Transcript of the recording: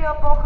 Policja, po